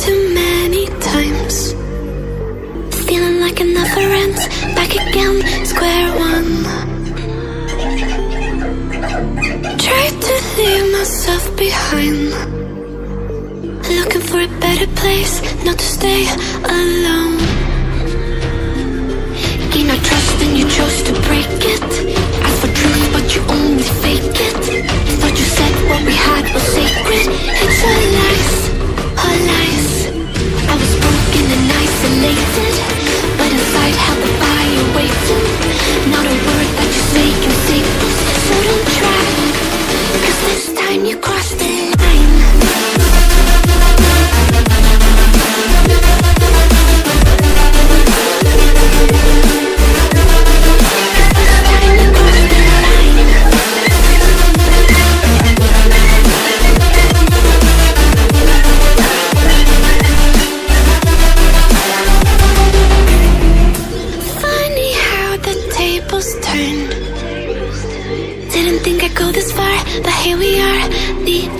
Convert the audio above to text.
too many times. Feeling like another ends back again, square one. Tried to leave myself behind. Looking for a better place, not to stay alone. think I'd go this far, but here we are. The